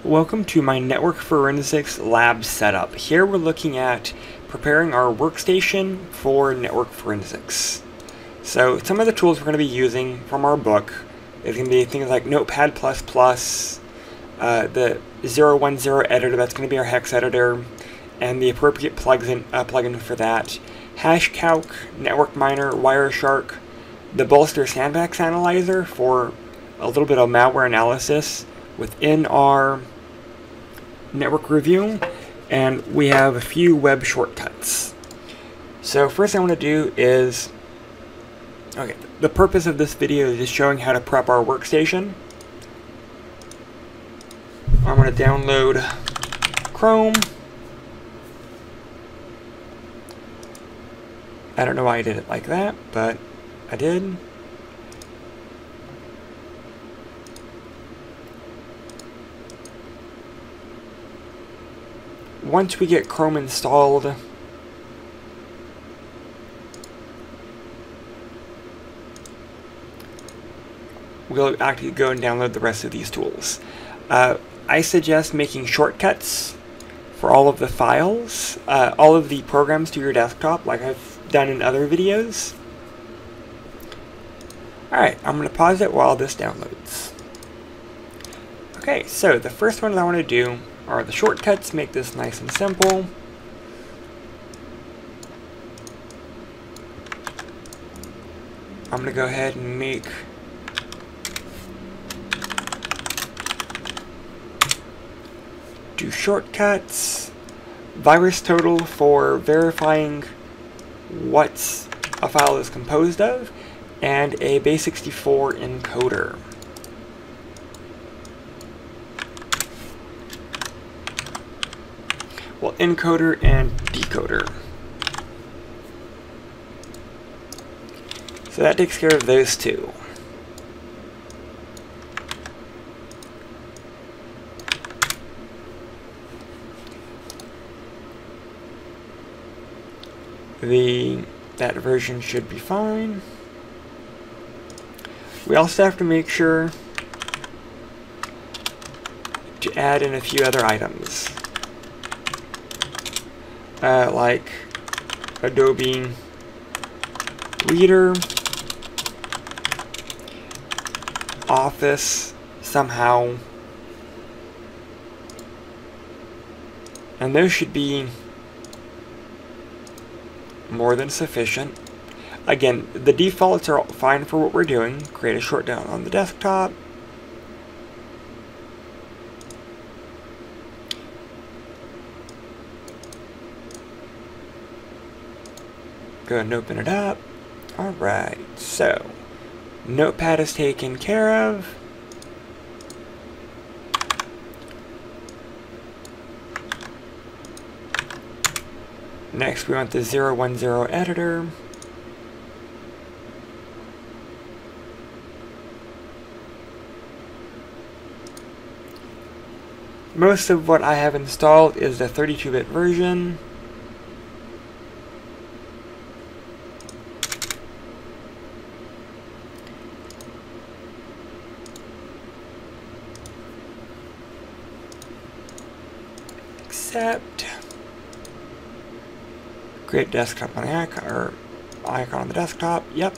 Welcome to my Network Forensics lab setup. Here we're looking at preparing our workstation for network forensics. So some of the tools we're going to be using from our book is going to be things like Notepad++, uh, the 010 editor, that's going to be our hex editor, and the appropriate plugin, uh, plugin for that, Hashcalc, Network Miner, Wireshark, the Buster Sandbox Analyzer for a little bit of malware analysis within our network review, and we have a few web shortcuts. So first I want to do is, okay, the purpose of this video is just showing how to prep our workstation. I'm going to download Chrome. I don't know why I did it like that, but I did. Once we get Chrome installed, we'll actually go and download the rest of these tools. Uh, I suggest making shortcuts for all of the files, uh, all of the programs to your desktop, like I've done in other videos. Alright, I'm going to pause it while this downloads. Okay, so the first one I want to do are the shortcuts, make this nice and simple. I'm going to go ahead and make do shortcuts, virus total for verifying what a file is composed of, and a base64 encoder. Well, encoder and decoder. So that takes care of those two. The that version should be fine. We also have to make sure to add in a few other items uh, like Adobe Reader, Office, somehow. And those should be more than sufficient. Again, the defaults are fine for what we're doing. Create a short down on the desktop. Go ahead and open it up. Alright, so Notepad is taken care of. Next we want the 010 editor. Most of what I have installed is the 32-bit version. Accept. Create desktop on the icon, or icon on the desktop. Yep.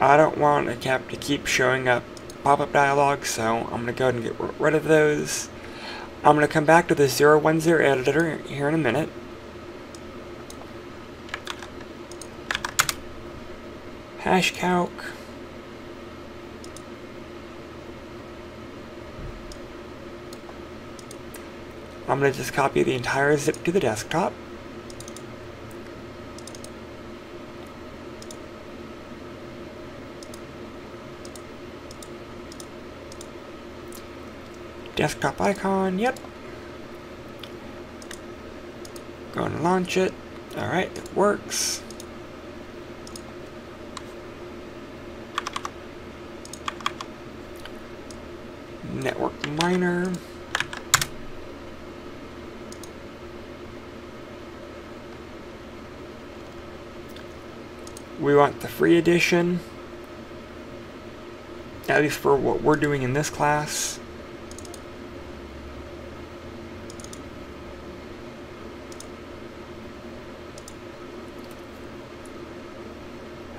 I don't want a cap to keep showing up pop-up dialogue, so I'm going to go ahead and get rid of those. I'm going to come back to the 010 editor here in a minute. Hashcalc. I'm going to just copy the entire zip to the desktop. Desktop icon, yep. Go and launch it. Alright, it works. Network Miner. We want the free edition. at least for what we're doing in this class.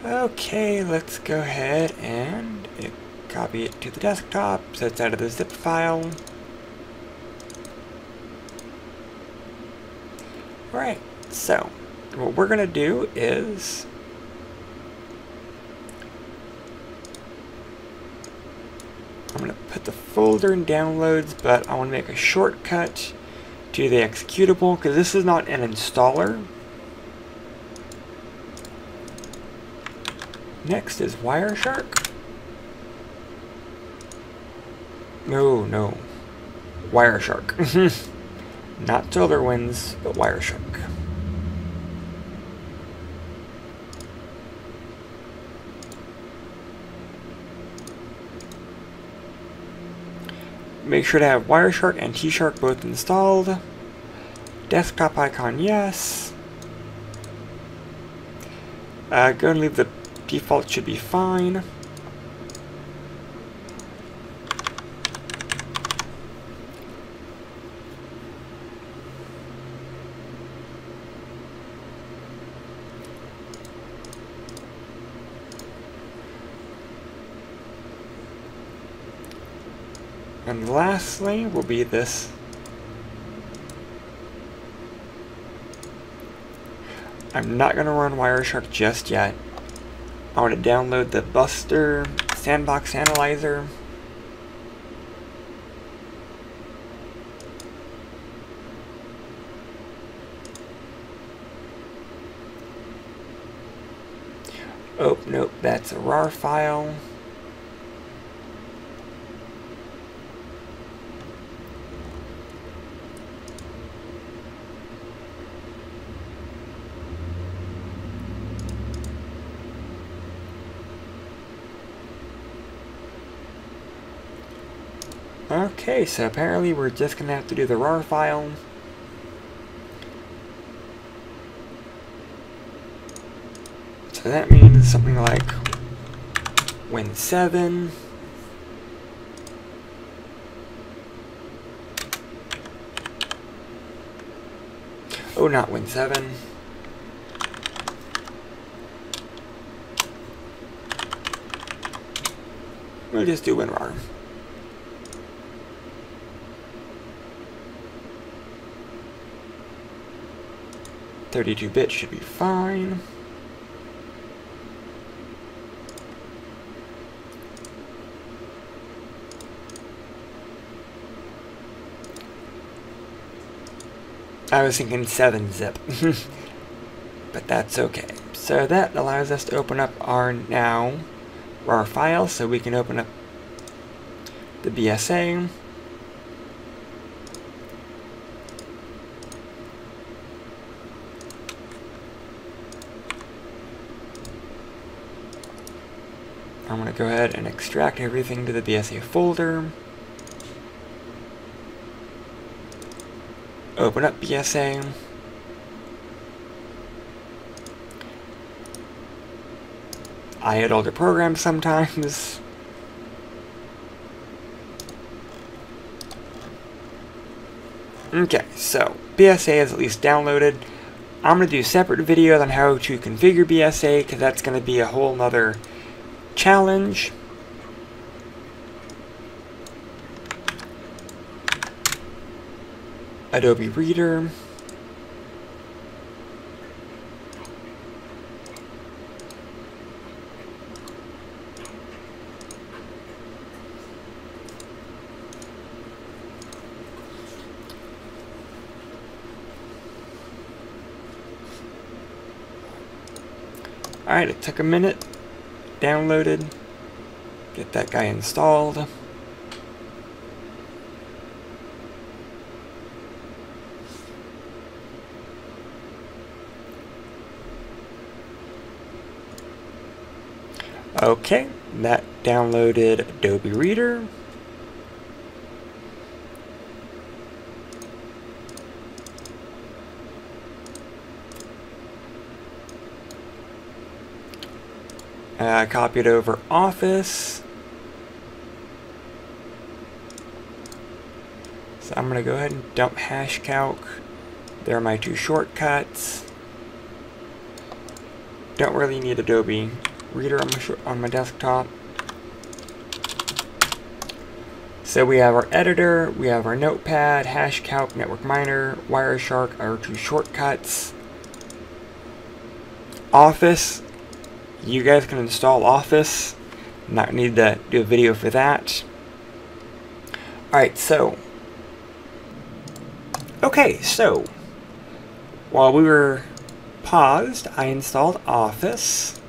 Okay, let's go ahead and copy it to the desktop so it's out of the zip file. Alright, so what we're going to do is I'm going to put the folder in downloads, but I want to make a shortcut to the executable because this is not an installer. Next is Wireshark. No, no. Wireshark. Not SolarWinds, but Wireshark. Make sure to have Wireshark and T-Shark both installed. Desktop icon, yes. Uh, go and leave the Default should be fine. And lastly will be this I'm not going to run Wireshark just yet. I want to download the Buster Sandbox Analyzer. Oh, nope, that's a RAR file. Okay, so apparently we're just going to have to do the RAR file. So that means something like Win7. Oh, not Win7. We'll just do WinRAR. 32 bit should be fine. I was thinking 7 zip. but that's okay. So that allows us to open up our now our file so we can open up the BSA. I'm going to go ahead and extract everything to the BSA folder. Open up BSA. I hit older programs sometimes. Okay, so BSA is at least downloaded. I'm going to do separate videos on how to configure BSA because that's going to be a whole nother challenge. Adobe Reader. Alright, it took a minute downloaded. Get that guy installed. Okay, that downloaded Adobe Reader. Uh, Copy it over Office. So I'm going to go ahead and dump hashcalc. There are my two shortcuts. Don't really need Adobe Reader on my, on my desktop. So we have our editor, we have our notepad, hashcalc, network miner, Wireshark, our two shortcuts. Office, you guys can install Office. Not need to do a video for that. Alright, so. Okay, so. While we were paused, I installed Office.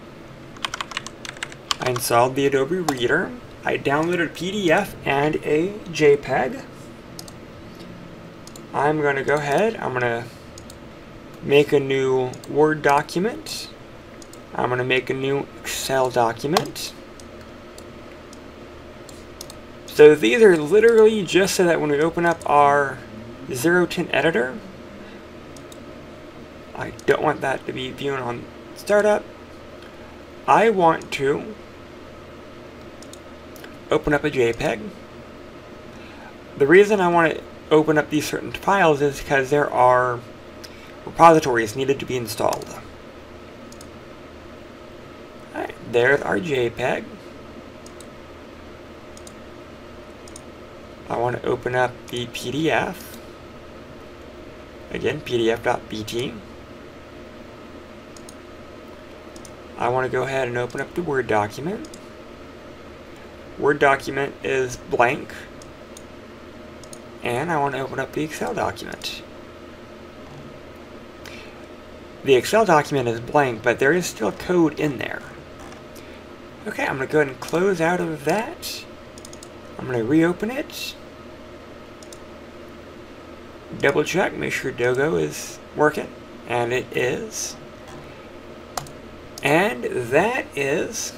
I installed the Adobe Reader. I downloaded PDF and a JPEG. I'm going to go ahead, I'm going to make a new Word document. I'm going to make a new Excel document. So these are literally just so that when we open up our 010 editor, I don't want that to be viewing on startup. I want to open up a JPEG. The reason I want to open up these certain files is because there are repositories needed to be installed. There's our JPEG. I want to open up the PDF. Again, pdf.bt. I want to go ahead and open up the Word document. Word document is blank. And I want to open up the Excel document. The Excel document is blank, but there is still code in there. Okay, I'm going to go ahead and close out of that. I'm going to reopen it. Double check, make sure Dogo is working. And it is. And that is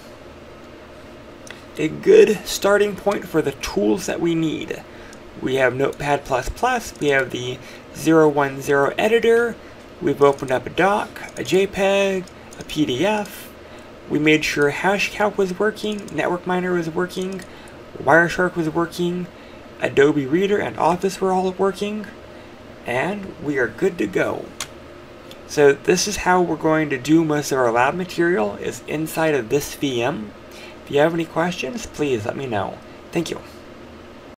a good starting point for the tools that we need. We have Notepad++, we have the 010 editor, we've opened up a doc, a JPEG, a PDF, we made sure HashCalc was working, Network Miner was working, Wireshark was working, Adobe Reader and Office were all working, and we are good to go. So this is how we're going to do most of our lab material is inside of this VM. If you have any questions, please let me know. Thank you.